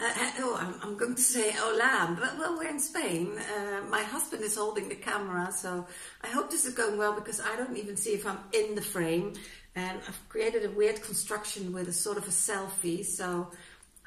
uh, oh, I'm, I'm, going to say hola, but well, we're in Spain. Uh, my husband is holding the camera, so I hope this is going well because I don't even see if I'm in the frame. And I've created a weird construction with a sort of a selfie, so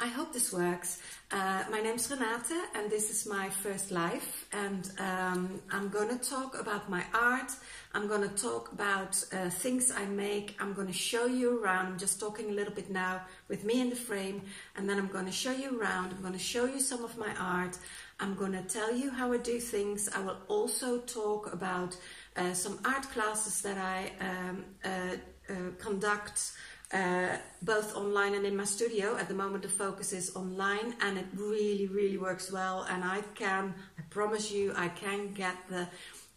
I hope this works. Uh, my name's Renate and this is my first live and um, I'm going to talk about my art. I'm going to talk about uh, things I make. I'm going to show you around. I'm just talking a little bit now with me in the frame and then I'm going to show you around. I'm going to show you some of my art. I'm going to tell you how I do things. I will also talk about uh, some art classes that I um, uh, uh, conduct uh, both online and in my studio. At the moment, the focus is online and it really, really works well. And I can, I promise you, I can get the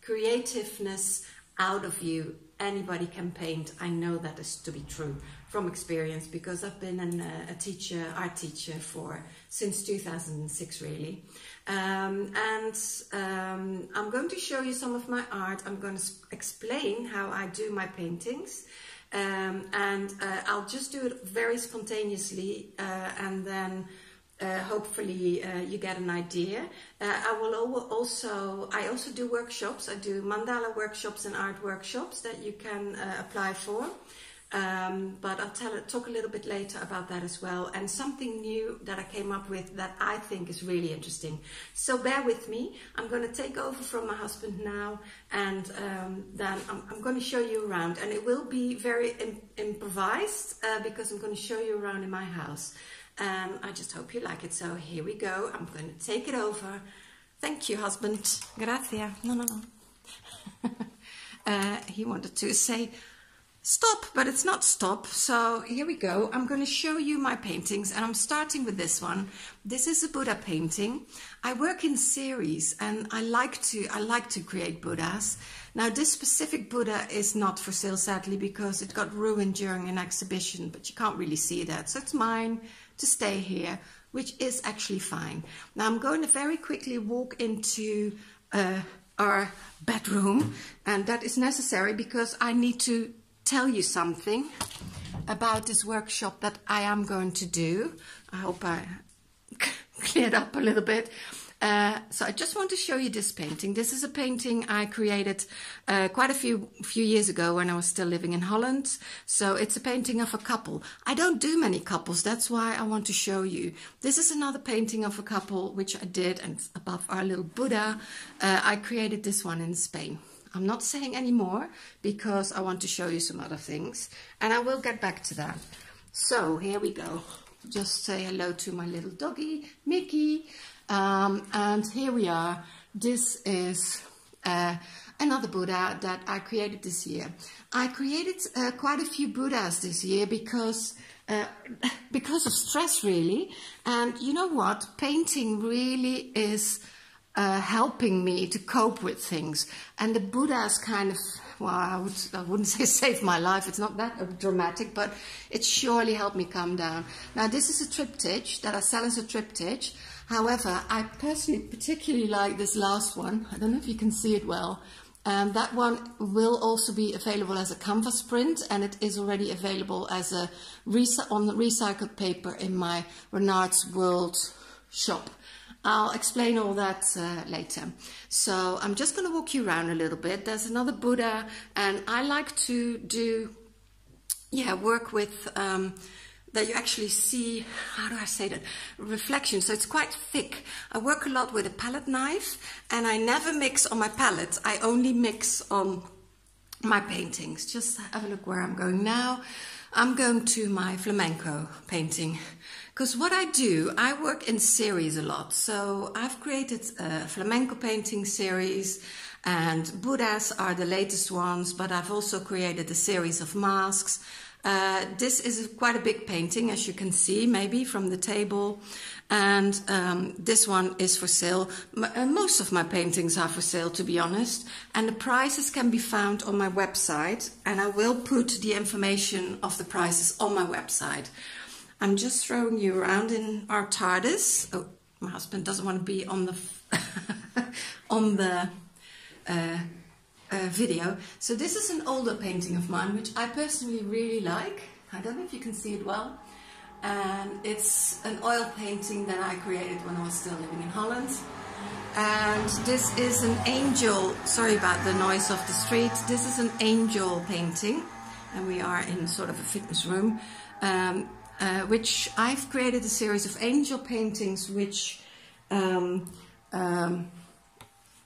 creativeness out of you. Anybody can paint. I know that is to be true from experience because I've been an, uh, a teacher, art teacher for since 2006 really. Um, and um, I'm going to show you some of my art. I'm going to explain how I do my paintings. Um, and uh, I'll just do it very spontaneously uh, and then uh, hopefully uh, you get an idea. Uh, I will also, I also do workshops. I do mandala workshops and art workshops that you can uh, apply for. Um, but I'll tell talk a little bit later about that as well. And something new that I came up with that I think is really interesting. So bear with me. I'm going to take over from my husband now, and um, then I'm, I'm, going to show you around. And it will be very Im improvised uh, because I'm going to show you around in my house. And I just hope you like it. So here we go. I'm going to take it over. Thank you, husband. Grazie. No, no, no. uh, he wanted to say stop, but it's not stop. So here we go. I'm going to show you my paintings and I'm starting with this one. This is a Buddha painting. I work in series and I like to I like to create Buddhas. Now this specific Buddha is not for sale sadly because it got ruined during an exhibition, but you can't really see that. So it's mine to stay here, which is actually fine. Now I'm going to very quickly walk into uh, our bedroom and that is necessary because I need to tell you something about this workshop that I am going to do. I hope I cleared up a little bit. Uh, so I just want to show you this painting. This is a painting I created uh, quite a few few years ago when I was still living in Holland. So it's a painting of a couple. I don't do many couples, that's why I want to show you. This is another painting of a couple which I did and above our little Buddha. Uh, I created this one in Spain. I'm not saying any more because I want to show you some other things and I will get back to that. So here we go. Just say hello to my little doggy, Mickey. Um, and here we are. This is uh, another Buddha that I created this year. I created uh, quite a few Buddhas this year because uh, because of stress really. And you know what? Painting really is uh, helping me to cope with things. And the Buddha's kind of, well, I, would, I wouldn't say saved my life, it's not that dramatic, but it surely helped me calm down. Now, this is a triptych that I sell as a triptych. However, I personally particularly like this last one. I don't know if you can see it well. Um, that one will also be available as a canvas print and it is already available as a on recycled paper in my Renart's World shop. I'll explain all that uh, later. So I'm just going to walk you around a little bit. There's another Buddha and I like to do, yeah, work with, um, that you actually see, how do I say that, reflection. So it's quite thick. I work a lot with a palette knife and I never mix on my palette. I only mix on my paintings. Just have a look where I'm going now. I'm going to my flamenco painting. Because what I do, I work in series a lot. So I've created a flamenco painting series and Buddhas are the latest ones, but I've also created a series of masks. Uh, this is quite a big painting, as you can see, maybe from the table. And um, this one is for sale. M uh, most of my paintings are for sale, to be honest. And the prices can be found on my website. And I will put the information of the prices on my website. I'm just throwing you around in our TARDIS. Oh, my husband doesn't want to be on the on the uh, uh, video. So this is an older painting of mine, which I personally really like. I don't know if you can see it well. and it's an oil painting that I created when I was still living in Holland. And this is an angel, sorry about the noise of the street, this is an angel painting and we are in sort of a fitness room, um, uh, which I've created a series of angel paintings which um, um,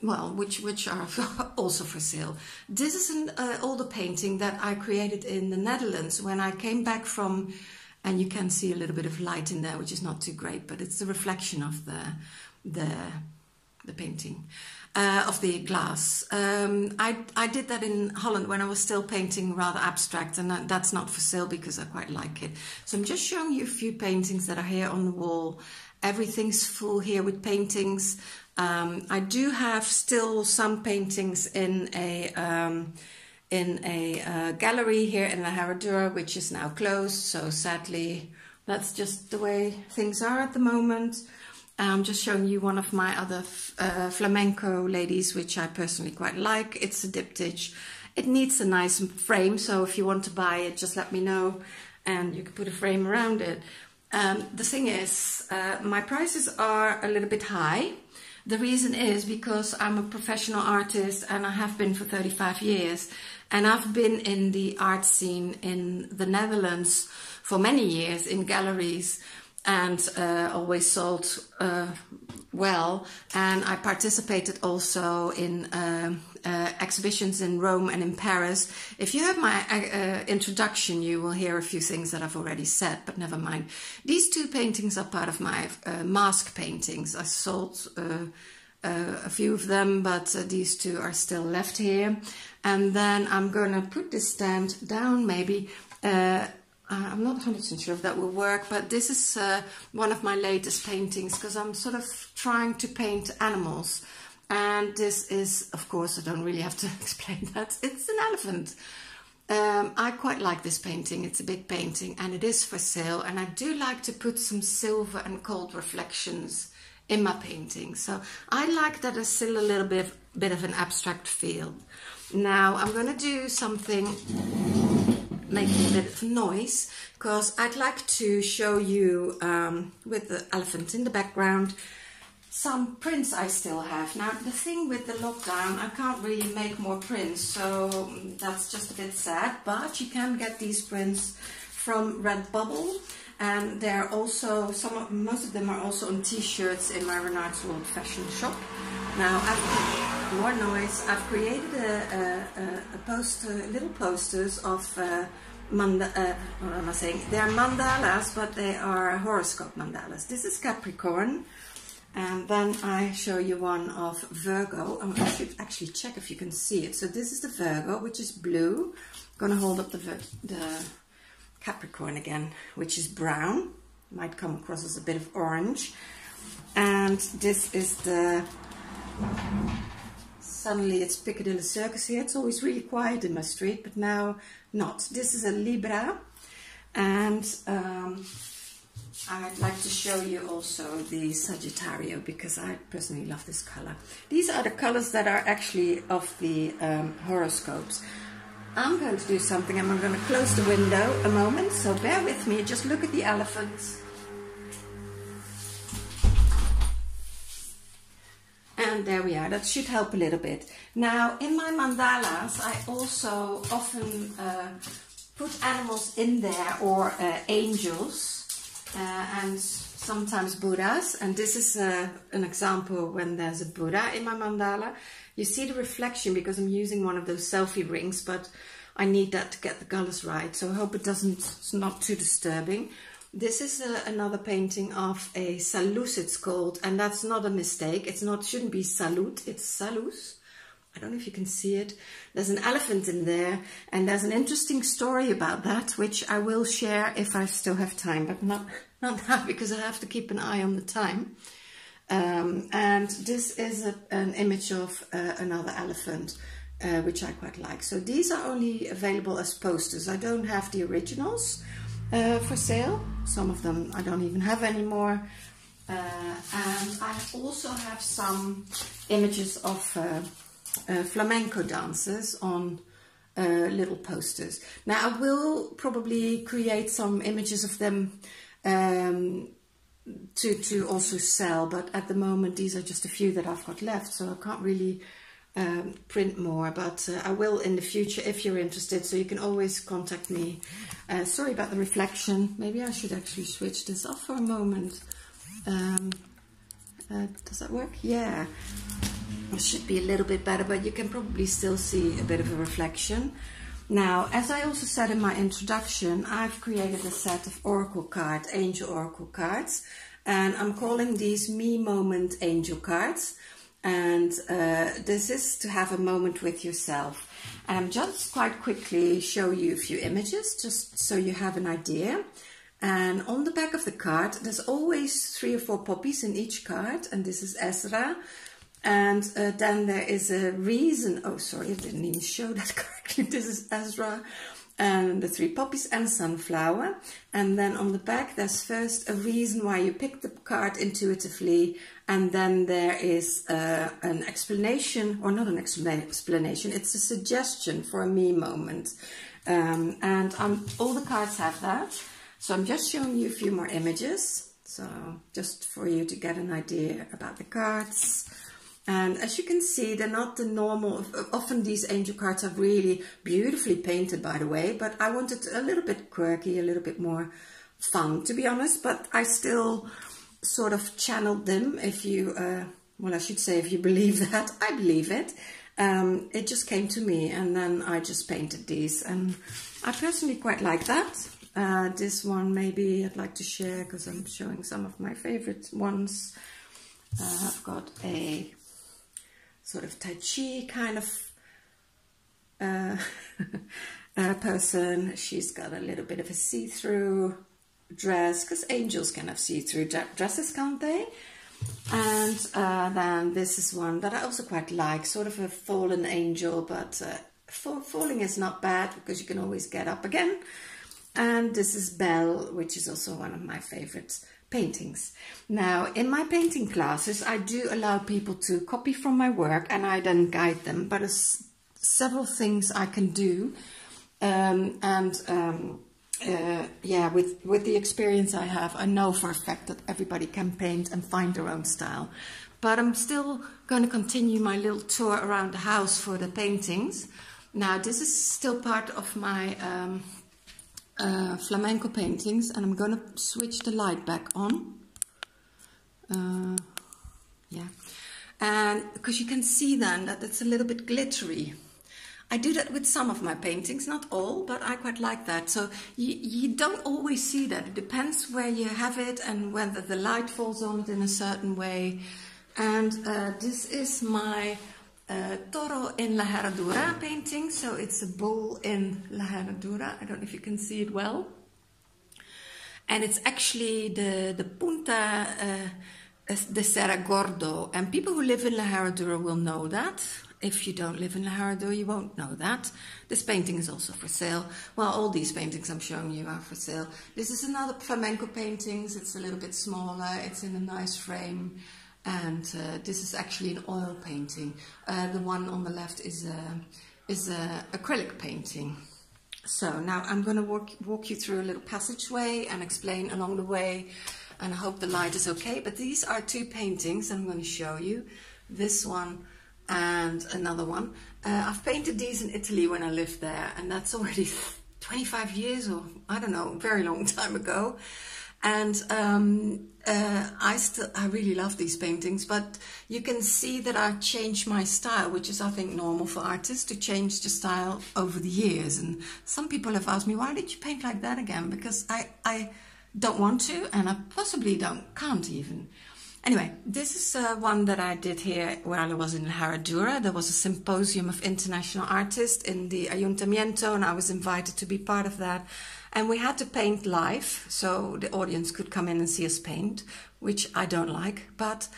well, which which are also for sale. This is an uh, older painting that I created in the Netherlands when I came back from, and you can see a little bit of light in there, which is not too great, but it's the reflection of the the the painting uh, of the glass. Um, I I did that in Holland when I was still painting rather abstract, and that's not for sale because I quite like it. So I'm just showing you a few paintings that are here on the wall. Everything's full here with paintings. Um, I do have still some paintings in a um, in a uh, gallery here in the Herradura, which is now closed. So sadly, that's just the way things are at the moment. I'm just showing you one of my other uh, flamenco ladies, which I personally quite like. It's a diptych. It needs a nice frame, so if you want to buy it, just let me know, and you can put a frame around it. Um, the thing is, uh, my prices are a little bit high. The reason is because I'm a professional artist and I have been for 35 years. And I've been in the art scene in the Netherlands for many years in galleries and uh, always sold uh, well. And I participated also in uh, uh exhibitions in Rome and in Paris. If you have my uh, uh, introduction, you will hear a few things that I've already said, but never mind. These two paintings are part of my mask paintings. I sold a few of them, but these two are still left here. And then I'm going to put this stand down maybe uh, I'm not 100% sure if that will work, but this is uh, one of my latest paintings because I'm sort of trying to paint animals. And this is, of course, I don't really have to explain that. It's an elephant. Um, I quite like this painting. It's a big painting and it is for sale. And I do like to put some silver and gold reflections in my painting. So I like that there's still a little bit, bit of an abstract feel. Now I'm going to do something making a bit of noise because I'd like to show you um, with the elephant in the background some prints I still have. Now the thing with the lockdown, I can't really make more prints so that's just a bit sad but you can get these prints from Redbubble and they're also, some of, most of them are also on t-shirts in my Renart's World fashion shop. Now, I've, more noise, I've created a, a, a poster, little posters of uh, uh, what am I saying? They are mandalas, but they are horoscope mandalas. This is Capricorn. And then I show you one of Virgo. Um, I should actually check if you can see it. So this is the Virgo, which is blue. I'm going to hold up the, the Capricorn again, which is brown. Might come across as a bit of orange. And this is the... Suddenly it's Piccadilly Circus here. It's always really quiet in my street, but now not. This is a Libra. And um, I'd like to show you also the Sagittario because I personally love this color. These are the colors that are actually of the um, horoscopes. I'm going to do something and I'm going to close the window a moment, so bear with me. Just look at the elephants. And there we are, that should help a little bit. Now, in my mandalas, I also often uh, put animals in there or uh, angels uh, and sometimes Buddhas. And this is uh, an example when there's a Buddha in my mandala. You see the reflection because I'm using one of those selfie rings, but I need that to get the colors right. So I hope it doesn't, it's not too disturbing. This is a, uh, another painting of a Salus, it's called, and that's not a mistake. It's not, shouldn't be Salut, it's Salus. I don't know if you can see it. There's an elephant in there, and there's an interesting story about that, which I will share if I still have time, but not, not now because I have to keep an eye on the time. Um, and this is a, an image of uh, another elephant, uh, which I quite like. So these are only available as posters. I don't have the originals uh, for sale. Some of them I don't even have anymore. Uh, and I also have some images of uh, uh, flamenco dancers on little posters. Now I will probably create some images of them um, to to also sell. But at the moment, these are just a few that I've got left, so I can't really um, print more. But uh, I will in the future if you're interested. So you can always contact me. Uh, sorry about the reflection. Maybe I should actually switch this off for a moment. Um, uh, does that work? Yeah. It should be a little bit better, but you can probably still see a bit of a reflection. Now, as I also said in my introduction, I've created a set of oracle cards, angel oracle cards, and I'm calling these me moment angel cards. And uh, this is to have a moment with yourself. And I'm just quite quickly show you a few images, just so you have an idea. And on the back of the card, there's always three or four poppies in each card. And this is Ezra. And uh, then there is a reason. Oh, sorry, I didn't even show that correctly. This is Ezra and the three poppies and sunflower. And then on the back, there's first a reason why you picked the card intuitively. And then there is uh, an explanation, or not an explanation, it's a suggestion for a me moment. Um, and um, all the cards have that. So I'm just showing you a few more images. So just for you to get an idea about the cards. And as you can see, they're not the normal, often these angel cards are really beautifully painted, by the way, but I wanted a little bit quirky, a little bit more fun, to be honest, but I still sort of channeled them, if you, uh, well, I should say if you believe that, I believe it. Um, it just came to me and then I just painted these and I personally quite like that. Uh, this one maybe I'd like to share because I'm showing some of my favorite ones. Uh, I've got a sort of Tai Chi kind of uh, uh, person. She's got a little bit of a see-through dress, because angels can have see-through dresses, can't they? And uh, then this is one that I also quite like, sort of a fallen angel, but uh, falling is not bad because you can always get up again. And this is Belle, which is also one of my favorites paintings. Now, in my painting classes, I do allow people to copy from my work and I then guide them, but there's several things I can do. Um, and um, uh, yeah, with, with the experience I have, I know for a fact that everybody can paint and find their own style. But I'm still going to continue my little tour around the house for the paintings. Now, this is still part of my um, uh, flamenco paintings and I'm to switch the light back on. Uh, yeah, and because you can see then that it's a little bit glittery. I do that with some of my paintings, not all, but I quite like that. So you, you don't always see that. It depends where you have it and whether the light falls on it in a certain way. And uh, this is my uh, Toro in La Herradura painting. So it's a bull in La Herradura. I don't know if you can see it well. And it's actually the, the Punta uh, de Cerro Gordo. And people who live in La Herradura will know that. If you don't live in La Herradura, you won't know that. This painting is also for sale. Well, all these paintings I'm showing you are for sale. This is another flamenco paintings. It's a little bit smaller. It's in a nice frame and uh, this is actually an oil painting. Uh, the one on the left is a, is a acrylic painting. So now I'm going to walk, walk you through a little passageway and explain along the way and I hope the light is okay. But these are two paintings I'm going to show you. This one and another one. Uh, I've painted these in Italy when I lived there and that's already 25 years or I don't know, very long time ago. And um, uh, I still, I really love these paintings, but you can see that I changed my style, which is, I think, normal for artists to change the style over the years. And some people have asked me, why did you paint like that again? Because I, I don't want to, and I possibly don't, can't even. Anyway, this is uh, one that I did here while I was in Herradura. There was a symposium of international artists in the Ayuntamiento, and I was invited to be part of that. And we had to paint live, so the audience could come in and see us paint, which I don't like, but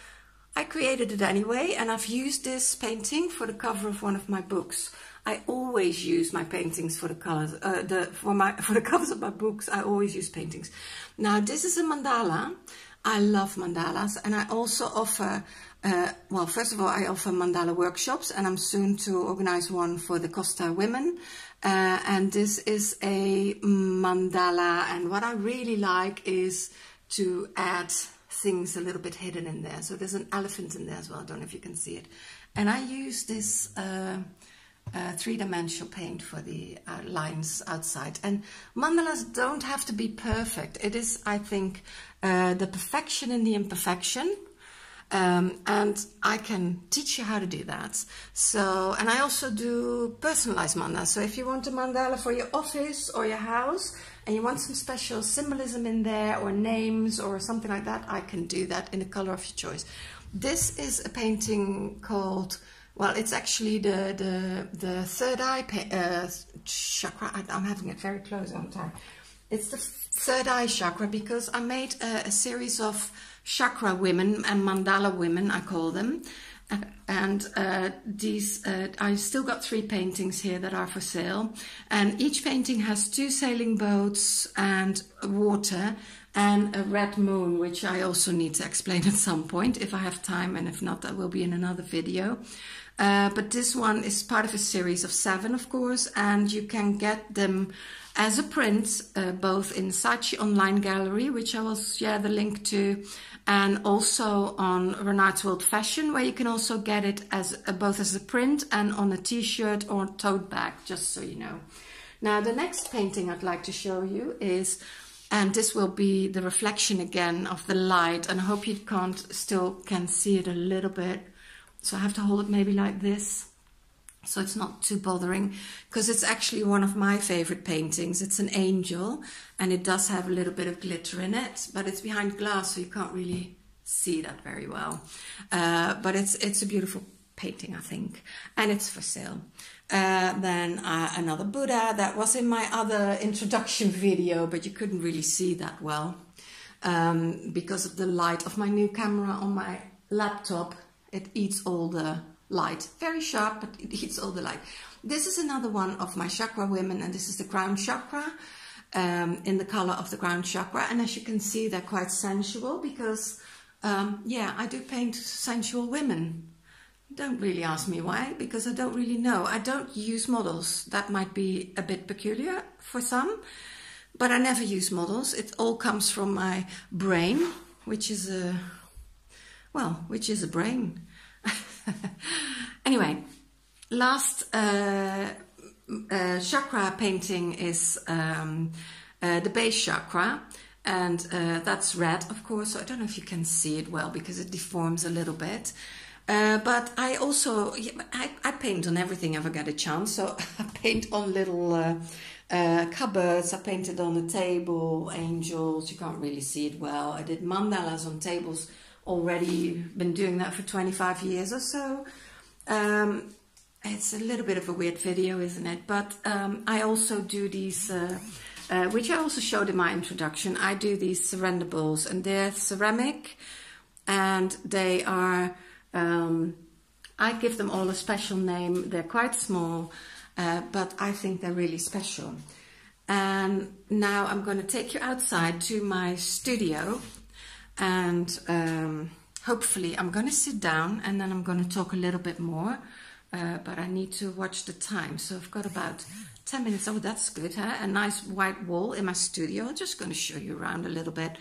I created it anyway, and I've used this painting for the cover of one of my books. I always use my paintings for the colors, uh, the, for my for the covers of my books. I always use paintings. Now this is a mandala. I love mandalas, and I also offer. Uh, well, first of all, I offer mandala workshops, and I'm soon to organize one for the Costa women Uh, and this is a mandala. And what I really like is to add things a little bit hidden in there. So there's an elephant in there as well. I don't know if you can see it. And I use this uh, uh, three-dimensional paint for the uh, lines outside. And mandalas don't have to be perfect. It is, I think, uh, the perfection in the imperfection. Um, and I can teach you how to do that. So, and I also do personalized mandalas. So if you want a mandala for your office or your house, and you want some special symbolism in there or names or something like that, I can do that in the color of your choice. This is a painting called, well, it's actually the the, the third eye uh, chakra. I'm having it very close on time. It's the third eye chakra because I made a, a series of chakra women and mandala women, I call them. And uh, these, uh, I still got three paintings here that are for sale. And each painting has two sailing boats and water and a red moon, which I also need to explain at some point if I have time. And if not, that will be in another video. Uh, but this one is part of a series of seven, of course, and you can get them as a print, uh, both in Saatchi Online Gallery, which I will share the link to, and also on Renart's World Fashion, where you can also get it as uh, both as a print and on a t-shirt or tote bag, just so you know. Now, the next painting I'd like to show you is, and this will be the reflection again of the light, and I hope you can't still can see it a little bit. So I have to hold it maybe like this so it's not too bothering because it's actually one of my favorite paintings. It's an angel and it does have a little bit of glitter in it, but it's behind glass so you can't really see that very well. Uh, but it's it's a beautiful painting, I think, and it's for sale. Uh, then uh, another Buddha that was in my other introduction video, but you couldn't really see that well um, because of the light of my new camera on my laptop. It eats all the light. Very sharp, but it eats all the light. This is another one of my chakra women, and this is the crown chakra um, in the color of the crown chakra. And as you can see, they're quite sensual because, um, yeah, I do paint sensual women. Don't really ask me why, because I don't really know. I don't use models. That might be a bit peculiar for some, but I never use models. It all comes from my brain, which is a, well, which is a brain. anyway, last uh, uh, chakra painting is um, uh, the base chakra, and uh, that's red, of course. So I don't know if you can see it well because it deforms a little bit. Uh, but I also I, I, paint on everything if I get a chance. So I paint on little uh, cupboards. I painted on a table, angels. You can't really see it well. I did mandalas on tables already been doing that for 25 years or so. Um, it's a little bit of a weird video, isn't it? But um, I also do these, uh, uh, which I also showed in my introduction. I do these surrender bowls and they're ceramic and they are, um, I give them all a special name. They're quite small, uh, but I think they're really special. And now I'm going to take you outside to my studio and um, hopefully I'm going to sit down and then I'm going to talk a little bit more uh, but I need to watch the time so I've got about 10 minutes oh that's good huh? a nice white wall in my studio I'm just going to show you around a little bit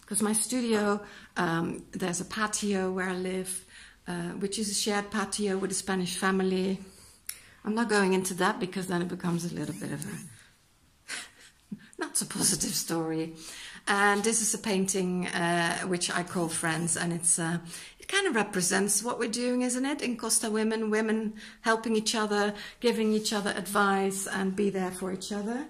because my studio um, there's a patio where I live uh, which is a shared patio with a Spanish family I'm not going into that because then it becomes a little bit of a not so positive story and this is a painting uh, which I call Friends, and it's uh, it kind of represents what we're doing, isn't it? In Costa Women, women helping each other, giving each other advice, and be there for each other.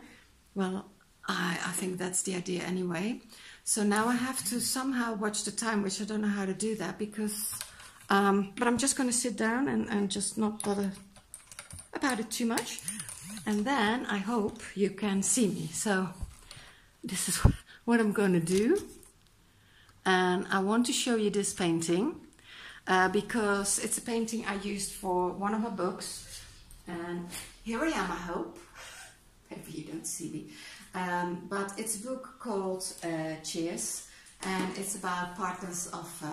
Well, I, I think that's the idea anyway. So now I have to somehow watch the time, which I don't know how to do that because, um, but I'm just going to sit down and, and just not bother about it too much. And then I hope you can see me. So this is what I'm going to do. And I want to show you this painting uh, because it's a painting I used for one of my books. And here I am, I hope. Maybe you don't see me. Um, but it's a book called uh, Cheers, and it's about partners of uh,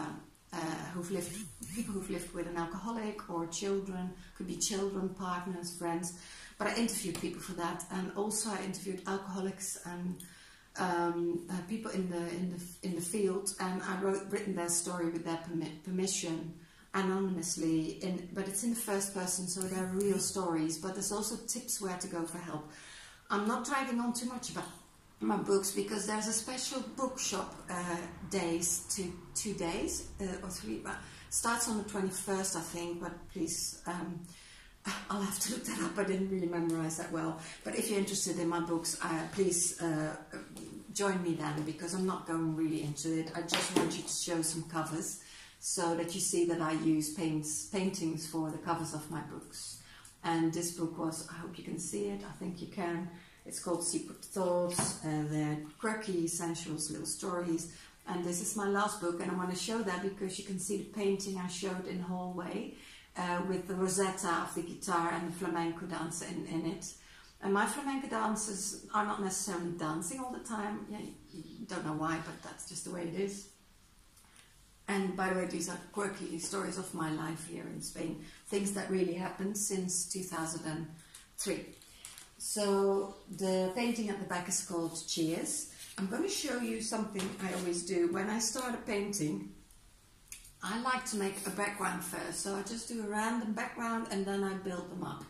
uh, who've lived, people who've lived with an alcoholic or children, could be children, partners, friends. But I interviewed people for that, and also I interviewed alcoholics and um, uh, people in the in the in the field, and I wrote written their story with their permi- permission anonymously. In but it's in the first person, so they're real stories. But there's also tips where to go for help. I'm not dragging on too much about my books because there's a special bookshop uh, days to two days uh, or three. But starts on the 21st, I think. But please. Um, I'll have to look that up. I didn't really memorize that well. But if you're interested in my books, uh, please uh, join me then because I'm not going really into it. I just want you to show some covers so that you see that I use paints, paintings for the covers of my books. And this book was, I hope you can see it, I think you can. It's called Secret Thoughts, and they're quirky, essentials, little stories. And this is my last book, and I want to show that because you can see the painting I showed in hallway uh, with the rosetta of the guitar and the flamenco dancer in, in it. And my flamenco dancers are not necessarily dancing all the time. Yeah, you don't know why, but that's just the way it is. And by the way, these are quirky stories of my life here in Spain, things that really happened since 2003. So the painting at the back is called Cheers. I'm going to show you something I always do. When I start a painting, I like to make a background first. So I just do a random background and then I build them up.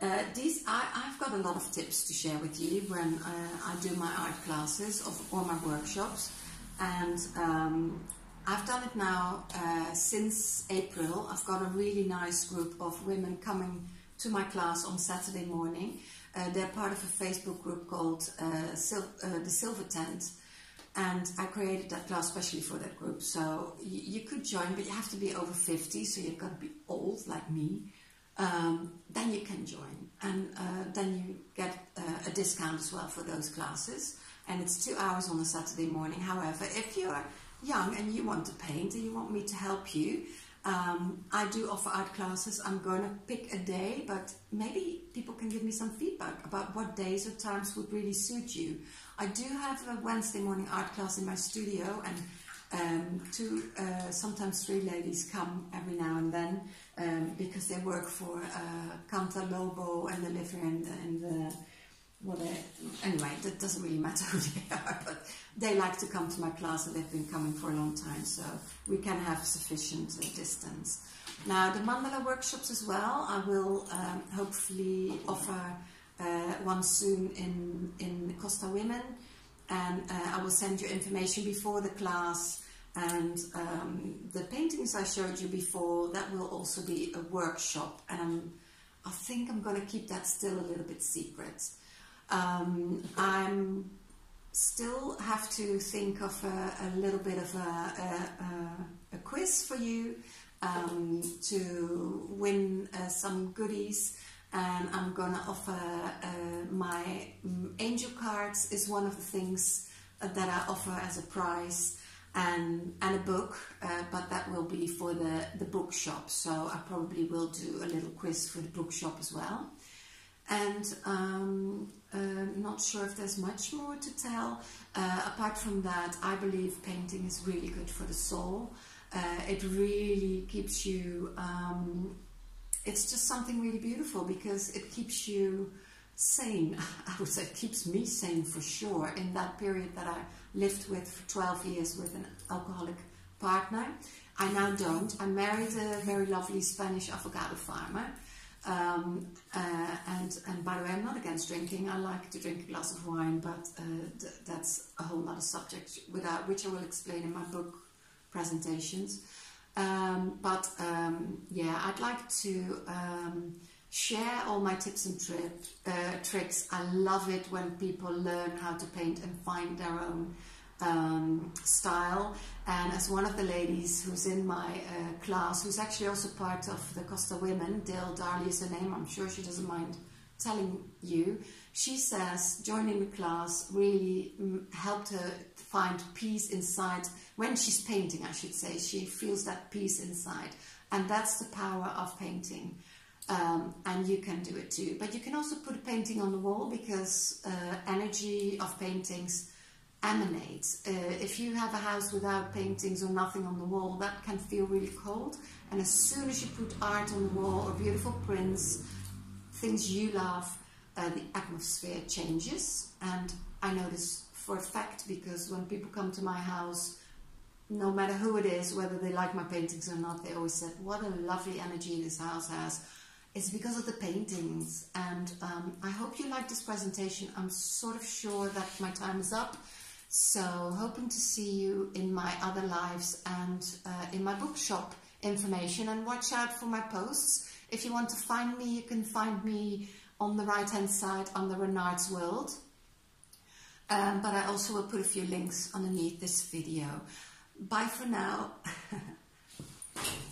Uh, these I, have got a lot of tips to share with you when uh, I do my art classes or my workshops. And um, I've done it now uh, since April. I've got a really nice group of women coming to my class on Saturday morning. Uh, they're part of a Facebook group called uh, Sil uh, the Silver Tent, and I created that class especially for that group. So you could join, but you have to be over 50, so you've got to be old like me. Um, then you can join, and uh, then you get uh, a discount as well for those classes. And it's two hours on a Saturday morning. However, if you're young and you want to paint and you want me to help you, um, I do offer art classes. I'm going to pick a day, but maybe people can give me some feedback about what days or times would really suit you. I do have a Wednesday morning art class in my studio, and um, two, uh, sometimes three ladies come every now and then um, because they work for uh, Canta Lobo and they live here in the, the well, anyway, that doesn't really matter who they are, they like to come to my class and they've been coming for a long time, so we can have sufficient uh, distance. Now, the mandala workshops as well, I will um, hopefully offer uh, one soon in, in Costa Women, and uh, I will send you information before the class. And um, the paintings I showed you before, that will also be a workshop, and I think I'm going to keep that still a little bit secret. Um, I'm still have to think of a, a little bit of a, a, a quiz for you um, to win uh, some goodies. And I'm gonna offer uh, my um, angel cards is one of the things that I offer as a prize and and a book uh, but that will be for the the bookshop. So I probably will do a little quiz for the bookshop as well and um, uh, not sure if there's much more to tell. Uh, apart from that, I believe painting is really good for the soul. Uh, it really keeps you, um, it's just something really beautiful because it keeps you sane. I would say it keeps me sane for sure in that period that I lived with for 12 years with an alcoholic partner. I now don't. I married a very lovely Spanish avocado farmer um, uh, and and by the way, I'm not against drinking. I like to drink a glass of wine, but uh, th that's a whole other subject, without which I will explain in my book presentations. Um, but um, yeah, I'd like to um, share all my tips and tri uh, tricks. I love it when people learn how to paint and find their own um, style. And as one of the ladies who's in my uh, class, who's actually also part of the Costa Women, Dale Darley is her name, I'm sure she doesn't mind telling you, she says joining the class really mm, helped her find peace inside. When she's painting, I should say, she feels that peace inside. And that's the power of painting. Um, and you can do it too. But you can also put a painting on the wall because uh, energy of paintings emanates. Uh, if you have a house without paintings or nothing on the wall, that can feel really cold. And as soon as you put art on the wall or beautiful prints, things you love, uh, the atmosphere changes. And I know this for a fact because when people come to my house, no matter who it is, whether they like my paintings or not, they always said, What a lovely energy this house has. It's because of the paintings. And um, I hope you like this presentation. I'm sort of sure that my time is up. So, hoping to see you in my other lives and uh, in my bookshop information. And watch out for my posts. If you want to find me, you can find me on the right hand side on the Renart's World. Um, but I also will put a few links underneath this video. Bye for now.